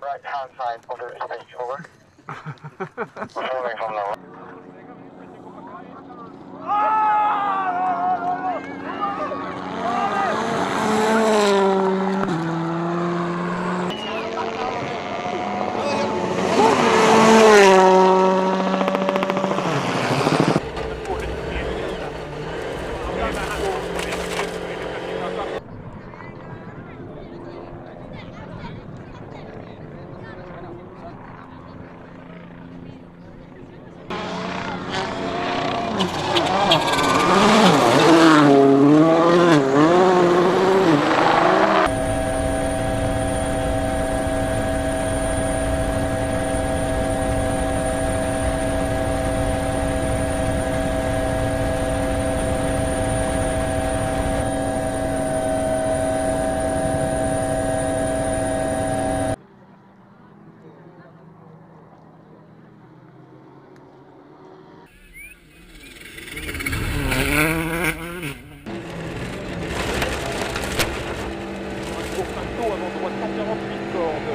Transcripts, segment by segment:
right hand side of the stage, over. Moving from lower. Ah! It's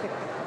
Gracias.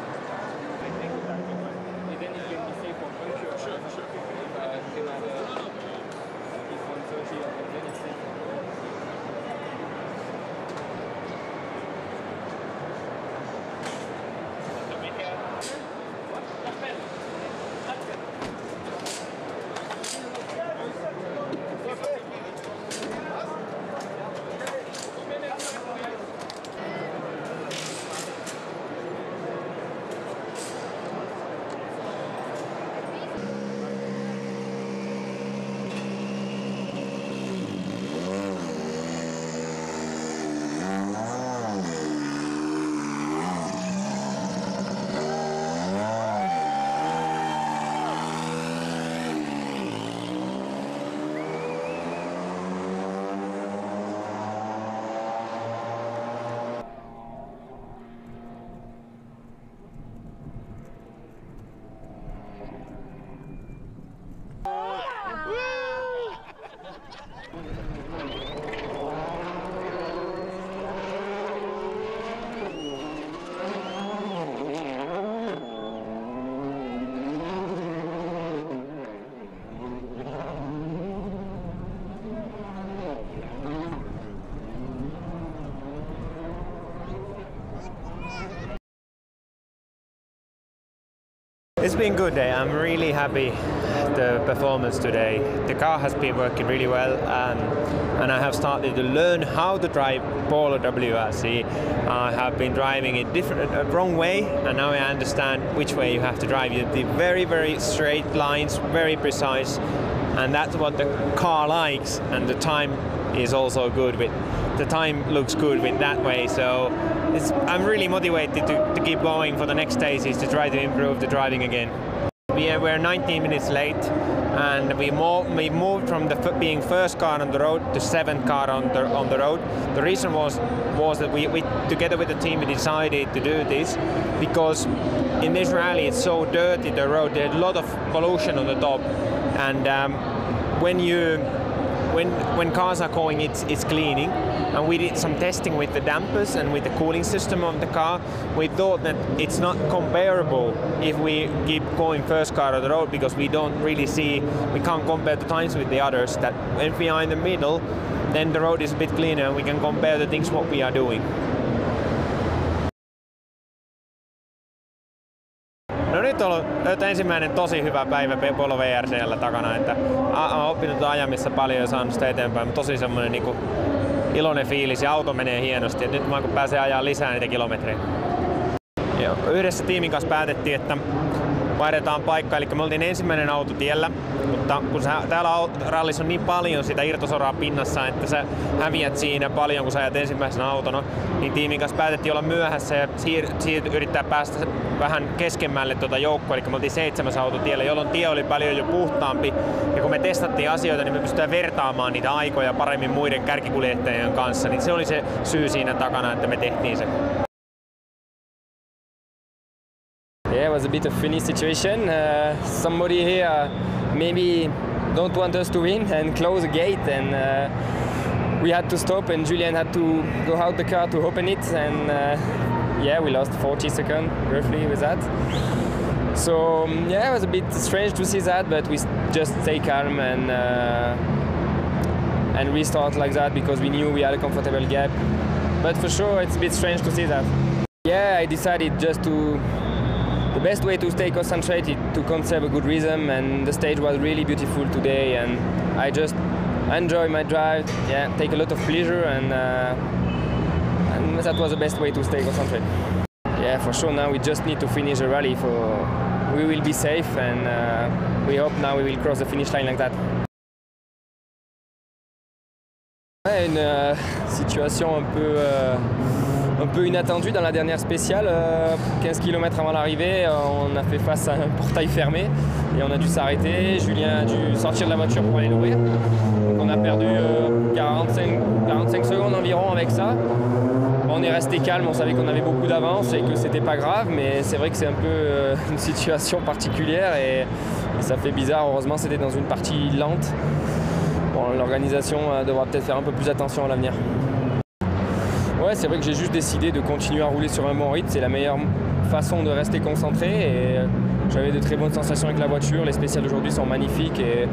Been good day. I'm really happy the performance today. The car has been working really well um, and I have started to learn how to drive Polo WRC. I have been driving it different, uh, wrong way and now I understand which way you have to drive. The very, very straight lines, very precise and that's what the car likes and the time is also good with the time looks good with that way so I'm really motivated to, to, keep going for the next stages to try to improve the driving again. We are, we're 19 minutes late and we, we moved from the being first car on the road to seventh car on the, on the road. The reason was was that we, we together with the team we decided to do this because in this rally it's so dirty the road there's a lot of pollution on the top and um, when you when when cars are going, it's it's cleaning, and we did some testing with the dampers and with the cooling system of the car. We thought that it's not comparable if we keep going first car on the road because we don't really see we can't compare the times with the others. That if we are in the middle, then the road is a bit cleaner and we can compare the things what we are doing. No nyt on ollut ensimmäinen tosi hyvä päivä Polo VRCllä takana, että olen oppinut ajamissa paljon ja saanut sitä eteenpäin, mutta tosi semmoinen niin iloinen fiilis ja auto menee hienosti. Et nyt vaan kun pääsee ajaa lisää niitä kilometrejä. Joo. Yhdessä tiimin kanssa päätettiin, että vaihdetaan paikka, eli me oltiin ensimmäinen auto tiellä, mutta kun sä, täällä rallissa on niin paljon sitä irtosoraa pinnassa, että sä häviät siinä paljon, kun sä ajat ensimmäisenä autona, niin tiimin kanssa päätettiin olla myöhässä ja siir, siir, yrittää päästä vähän keskemmälle tuota joukkoa, eli me oltiin seitsemäs auto tiellä, jolloin tie oli paljon jo puhtaampi, ja kun me testattiin asioita, niin me pystytään vertaamaan niitä aikoja paremmin muiden kärkikuljettajien kanssa, niin se oli se syy siinä takana, että me tehtiin se. Was a bit of funny situation. Uh, somebody here maybe don't want us to win and close the gate, and uh, we had to stop, and Julien had to go out the car to open it, and uh, yeah, we lost 40 seconds roughly with that. So um, yeah, it was a bit strange to see that, but we just stay calm and uh, and restart like that because we knew we had a comfortable gap. But for sure, it's a bit strange to see that. Yeah, I decided just to the best way to stay concentrated to conserve a good rhythm and the stage was really beautiful today and I just enjoy my drive. Yeah take a lot of pleasure and uh, and that was the best way to stay concentrated. Yeah for sure now we just need to finish the rally for we will be safe and uh, we hope now we will cross the finish line like that. Une euh, situation un peu euh, un peu inattendu dans la dernière spéciale. 15 euh, km avant l'arrivée, euh, on a fait face à un portail fermé et on a dû s'arrêter. Julien a dû sortir de la voiture pour aller l'ouvrir. On a perdu 45, euh, 45 secondes environ avec ça. On est resté calme, on savait qu'on avait beaucoup d'avance et que c'était pas grave, mais c'est vrai que c'est un peu une situation particulière et, ça fait bizarre. Heureusement, c'était dans une partie lente. Bon, l'organisation devra peut-être faire un peu plus attention à l'avenir. Ouais, c'est vrai que j'ai juste décidé de continuer à rouler sur un bon rythme. C'est la meilleure façon de rester concentré. Et euh, j'avais de très bonnes sensations avec la voiture. Les spéciales d'aujourd'hui sont magnifiques et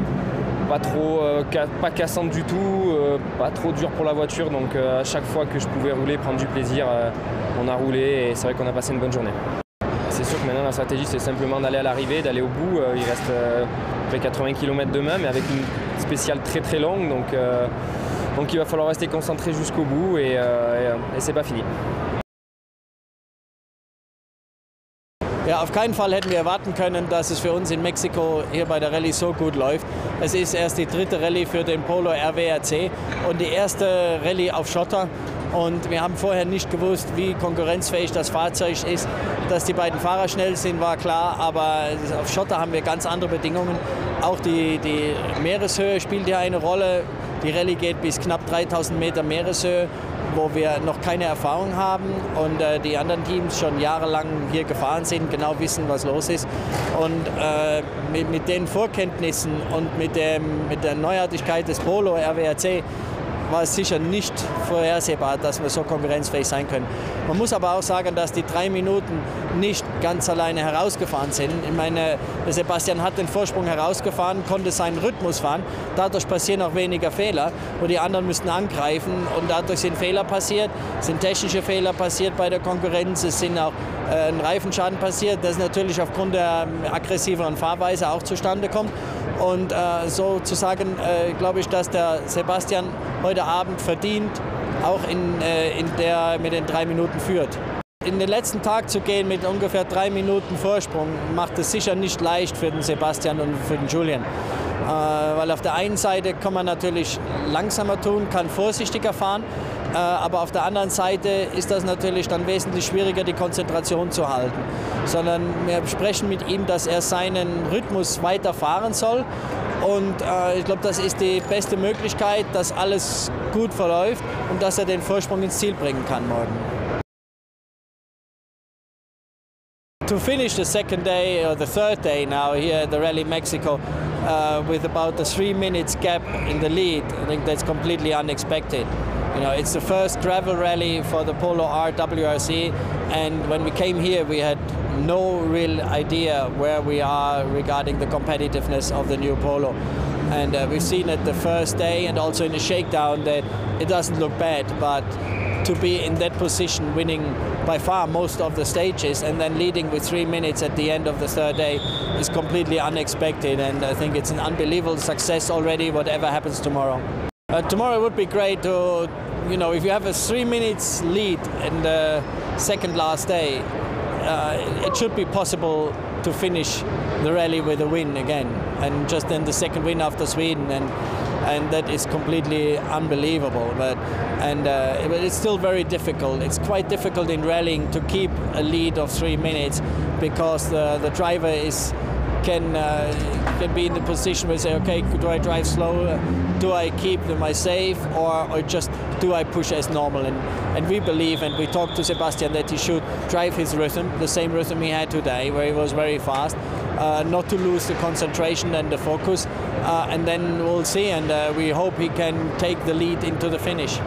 pas trop euh, pas cassantes du tout, euh, pas trop dur pour la voiture. Donc à chaque fois que je pouvais rouler, prendre du plaisir, on a roulé et c'est vrai qu'on a passé une bonne journée. C'est sûr que maintenant la stratégie c'est simplement d'aller à l'arrivée, d'aller au bout. il reste près 80 km demain, mais avec une spéciale très très longue. Donc Donc il va falloir rester concentré jusqu'au bout et, äh, et c'est pas fini. Ja, auf keinen Fall hätten wir erwarten können, dass es für uns in Mexiko hier bei der Rallye so gut läuft. Es ist erst die dritte Rallye für den Polo RWRC und die erste Rallye auf Schotter. Und wir haben vorher nicht gewusst, wie konkurrenzfähig das Fahrzeug ist. Dass die beiden Fahrer schnell sind, war klar, aber auf Schotter haben wir ganz andere Bedingungen. Auch die, die Meereshöhe spielt hier eine Rolle. Die Rallye geht bis knapp 3000 Meter Meereshöhe, wo wir noch keine Erfahrung haben und äh, die anderen Teams schon jahrelang hier gefahren sind, genau wissen, was los ist. Und äh, mit, mit, den Vorkenntnissen und mit, dem, mit der Neuartigkeit des Polo RWRC war es sicher nicht vorhersehbar, dass wir so konkurrenzfähig sein können. Man muss aber auch sagen, dass die drei Minuten nicht ganz alleine herausgefahren sind. Ich meine, Sebastian hat den Vorsprung herausgefahren, konnte seinen Rhythmus fahren. Dadurch passieren auch weniger Fehler und die anderen müssten angreifen und dadurch sind Fehler passiert, sind technische Fehler passiert bei der Konkurrenz, es sind auch äh, ein Reifenschaden passiert, das natürlich aufgrund der aggressiveren Fahrweise auch zustande kommt. Und äh, sozusagen äh, glaube ich, dass der Sebastian heute Abend verdient, auch in, äh, in der mit den drei Minuten führt. In den letzten Tag zu gehen mit ungefähr drei Minuten Vorsprung macht es sicher nicht leicht für den Sebastian und für den Julian. Äh, weil auf der einen Seite kann man natürlich langsamer tun, kann vorsichtiger fahren, äh, aber auf der anderen Seite ist das natürlich dann wesentlich schwieriger, die Konzentration zu halten. Sondern wir sprechen mit ihm, dass er seinen Rhythmus weiter fahren soll. Und äh, ich glaube, das ist die beste Möglichkeit, dass alles gut verläuft und dass er den Vorsprung ins Ziel bringen kann morgen. To finish the second day or the third day now here at the Rally Mexico uh, with about a three minutes gap in the lead, I think that's completely unexpected. You know, it's the first gravel rally for the Polo R WRC, and when we came here, we had no real idea where we are regarding the competitiveness of the new Polo. And uh, we've seen it the first day and also in the shakedown that it doesn't look bad, but to be in that position, winning by far most of the stages, and then leading with three minutes at the end of the third day is completely unexpected. And I think it's an unbelievable success already, whatever happens tomorrow. Uh, tomorrow would be great to, you know, if you have a three minutes lead in the second last day, uh, it should be possible to finish the rally with a win again, and just then the second win after Sweden, and and that is completely unbelievable. But and uh, it's still very difficult. It's quite difficult in rallying to keep a lead of three minutes because the the driver is can uh, can be in the position where say, okay, do I drive slow? Do I keep my safe, or, or just do I push as normal? And and we believe, and we talked to Sebastian that he should drive his rhythm, the same rhythm he had today, where he was very fast, uh, not to lose the concentration and the focus, uh, and then we'll see. And uh, we hope he can take the lead into the finish.